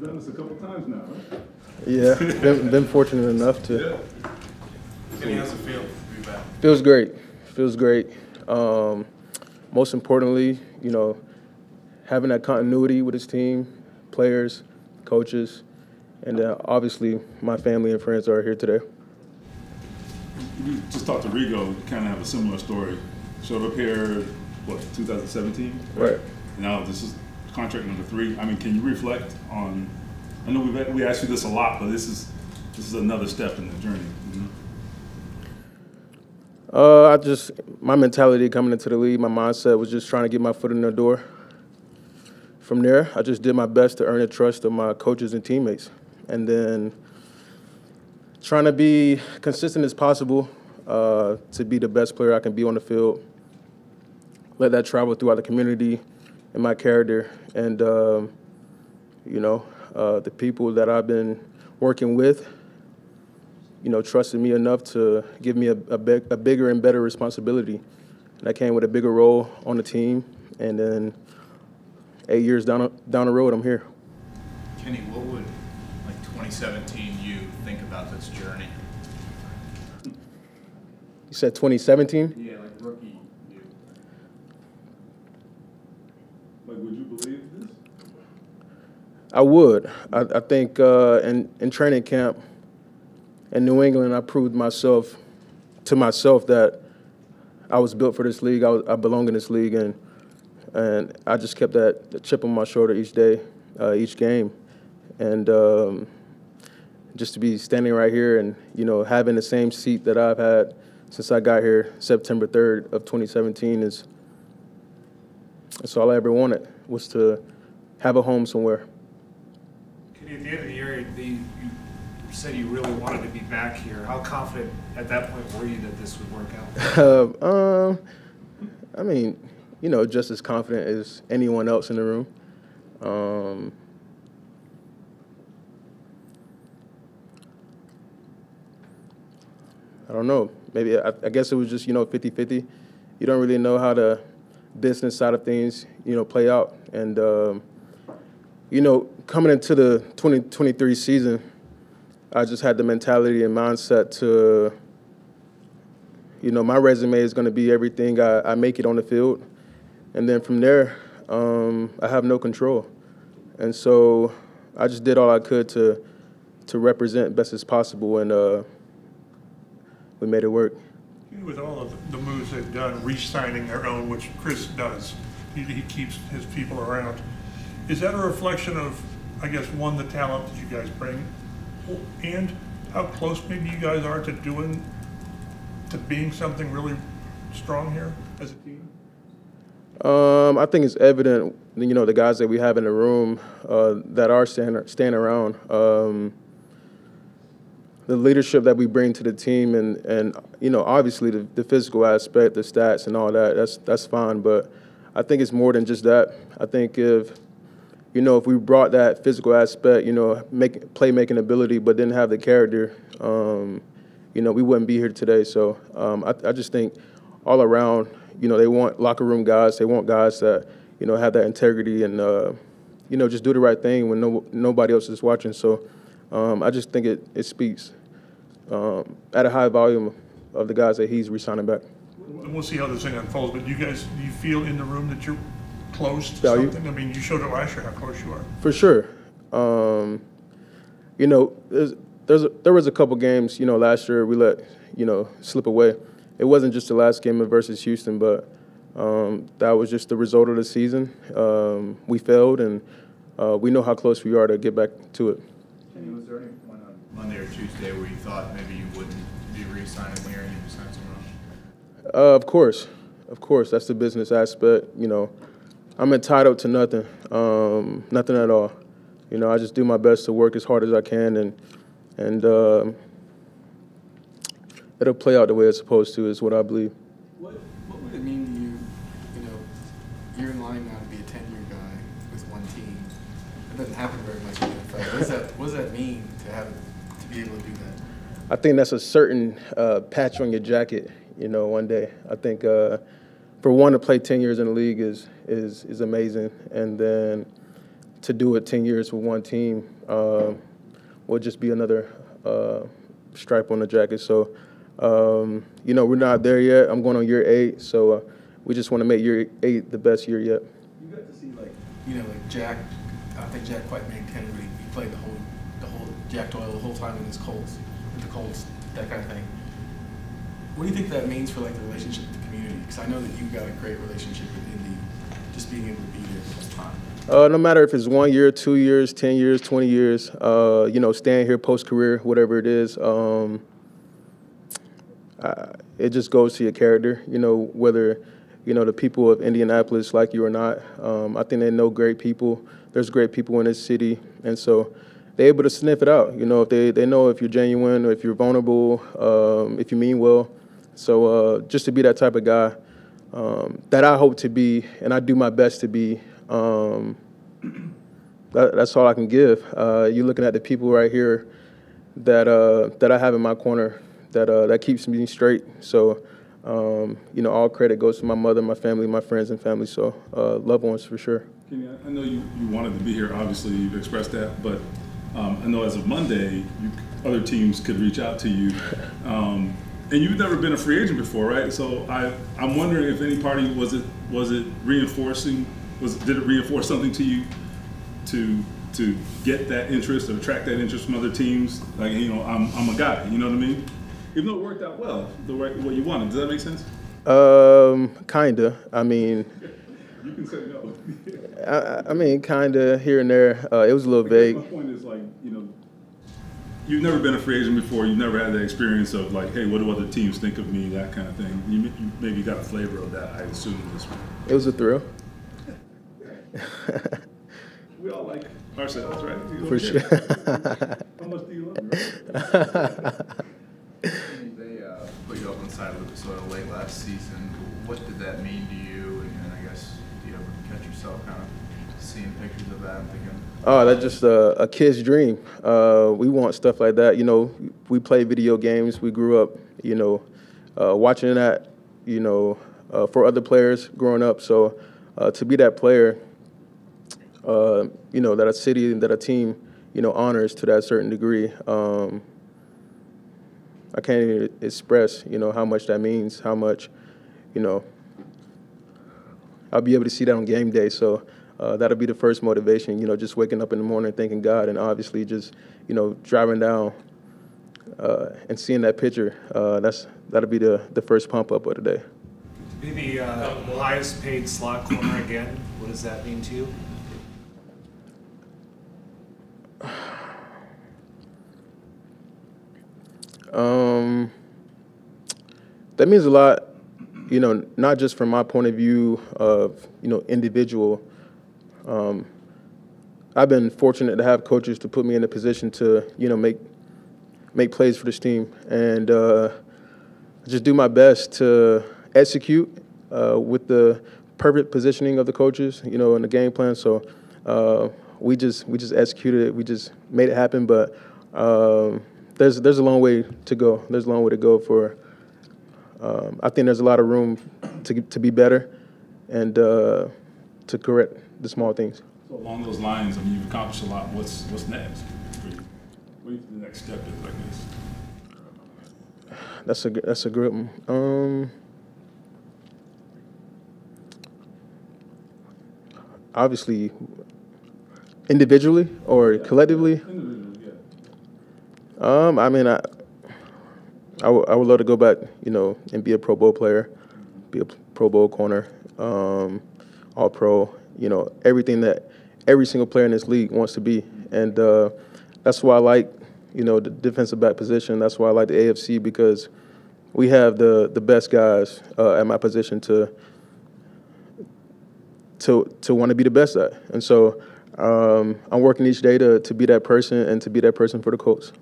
You've done this a couple times now, right? Yeah, been, been fortunate enough to. Yeah. Kenny, how's it feel to be back? Feels great. Feels great. Um, most importantly, you know, having that continuity with his team, players, coaches, and uh, obviously my family and friends are here today. We just talked to Rigo, kind of have a similar story. Showed up here, what, 2017? Right. Now this is contract number three. I mean, can you reflect on? I know we we asked you this a lot, but this is this is another step in the journey. You know? Uh, I just my mentality coming into the league, my mindset was just trying to get my foot in the door. From there, I just did my best to earn the trust of my coaches and teammates, and then trying to be consistent as possible uh, to be the best player I can be on the field. Let that travel throughout the community and my character, and um, you know uh, the people that I've been working with you know, trusted me enough to give me a, a, big, a, bigger and better responsibility. And I came with a bigger role on the team. And then eight years down, down the road, I'm here. Kenny, what would like 2017 you think about this journey? You said 2017? Yeah, like rookie you. Like, would you believe this? I would. I, I think uh, in, in training camp, in New England, I proved myself to myself that I was built for this league. I, was, I belong in this league, and and I just kept that chip on my shoulder each day, uh, each game, and um, just to be standing right here and you know having the same seat that I've had since I got here September 3rd of 2017 is that's all I ever wanted was to have a home somewhere. Kenny, at the end of the year, the, you said you really wanted to be back here. How confident at that point were you that this would work out? um, I mean, you know, just as confident as anyone else in the room. Um, I don't know. Maybe I, I, guess it was just you know 50-50. You don't really know how the business side of things you know play out, and um, you know coming into the 2023 season I just had the mentality and mindset to, you know, my resume is going to be everything I, I, make it on the field. And then from there, um, I have no control. And so I just did all I could to, to represent best as possible, and uh, we made it work. With all of the moves they've done, re-signing their own, which Chris does, he, he keeps his people around. Is that a reflection of, I guess, one, the talent that you guys bring, and how close maybe you guys are to doing, to being something really strong here as a team? Um, I think it's evident, you know, the guys that we have in the room uh, that are standing staying around. Um, the leadership that we bring to the team, and, and you know, obviously the, the physical aspect, the stats, and all that, that's, that's fine. But I think it's more than just that. I think if you know, if we brought that physical aspect, you know, make playmaking ability, but didn't have the character, um, you know, we wouldn't be here today. So um, I, I, just think all around, you know, they want locker room guys. They want guys that, you know, have that integrity and, uh, you know, just do the right thing when no, nobody else is watching. So um, I just think it, it speaks um, at a high volume of the guys that he's re-signing back. We'll see how this thing unfolds, but do you guys, do you feel in the room that you're close to Value. something? I mean, you showed it last year how close you are. For sure. Um, you know, there's, there's a, there was a couple games, you know, last year we let, you know, slip away. It wasn't just the last game versus Houston, but um, that was just the result of the season. Um, we failed, and uh, we know how close we are to get back to it. Kenny, was there any point on Monday or Tuesday where you thought maybe you wouldn't be re-signing here and you sign somewhere else? Uh, of course, of course. That's the business aspect. You know, I'm entitled to nothing, um, nothing at all. You know, I just do my best to work as hard as I can, and and uh, it'll play out the way it's supposed to. Is what I believe. What What would it mean to you? You know, you're in line now to be a 10-year guy with one team. It doesn't happen very much in the NFL. What does that What does that mean to have to be able to do that? I think that's a certain uh, patch on your jacket. You know, one day. I think. Uh, for one to play 10 years in the league is is is amazing and then to do it 10 years with one team uh, will just be another uh, stripe on the jacket. So, um, you know, we're not there yet. I'm going on year eight, so uh, we just want to make year eight the best year yet. You got to see like, you know, like Jack, I think Jack quite maintained he, he played the whole, whole, Jack Doyle the whole time in his Colts, with the Colts, that kind of thing. What do you think that means for like the relationship with the community? Because I know that you've got a great relationship with Indy, just being able to be there for the time. Uh, no matter if it's one year, two years, 10 years, 20 years, uh, you know, staying here post career, whatever it is, um, uh, it just goes to your character, you know, whether, you know, the people of Indianapolis like you or not. Um, I think they know great people. There's great people in this city. And so they're able to sniff it out, you know, if they, they know if you're genuine or if you're vulnerable, um, if you mean well. So uh, just to be that type of guy um, that I hope to be, and I do my best to be. Um, that, that's all I can give. Uh, you're looking at the people right here that uh, that I have in my corner that uh, that keeps me straight. So, um, you know, all credit goes to my mother, my family, my friends and family. So, uh, loved ones for sure. Kenny, I- know you, you wanted to be here, obviously, you've expressed that, but um, I know as of Monday, you, other teams could reach out to you. Um, and you've never been a free agent before, right? So I, I'm wondering if any party, was it, was it reinforcing, was, did it reinforce something to you to, to get that interest or attract that interest from other teams? Like, you know, I'm, I'm a guy, you know what I mean? Even though it worked out well, the way, what you wanted, does that make sense? Um, kinda. I mean, You can say no. I, I- I mean, kinda here and there. Uh, it was a little My vague. My point is like, you know, you've never been a free agent before. You've never had that experience of like, hey, what do other teams think of me? That kind of thing. You, you maybe got a flavor of that. I assume this one. It was a thrill. We all like ourselves, right? For don't sure. How much do you love me? They uh, put you up on side of Lucas Oil late last season. What did that mean to you? Yourself kind of seeing pictures of that and thinking, Oh, that's just a, a kid's dream. Uh, we want stuff like that. You know, we play video games. We grew up, you know, uh, watching that, you know, uh, for other players growing up. So uh, to be that player, uh, you know, that a city, and that a team, you know, honors to that certain degree. Um, I can't even express, you know, how much that means, how much, you know, I'll be able to see that on game day. So uh, that'll be the first motivation, you know, just waking up in the morning thanking God and obviously just, you know, driving down uh, and seeing that picture. Uh, that's, that'll be the, the first pump up of the day. Be the uh, highest paid slot corner again, what does that mean to you? Um, that means a lot, you know, not just from my point of view of, you know, individual. Um, I've been fortunate to have coaches to put me in a position to, you know, make make plays for this team, and uh, just do my best to execute uh, with the perfect positioning of the coaches, you know, in the game plan. So uh, we just we just executed it. We just made it happen. But um, there's there's a long way to go. There's a long way to go for. Um, I think there's a lot of room to to be better, and uh, to correct the small things. So along those lines, I mean, you've accomplished a lot. What's what's next for you? What do you think the next step is? I guess. That's a that's a good one. Um, obviously, individually or collectively. Individually, yeah. Um, I mean, I, I, w- I would love to go back, you know, and be a Pro Bowl player, be a Pro Bowl corner, um, All Pro. You know, everything that every single player in this league wants to be, and uh, that's why I like, you know, the defensive back position. That's why I like the AFC because we have the the best guys uh, at my position to to to want to be the best at, and so um, I'm working each day to to be that person and to be that person for the Colts.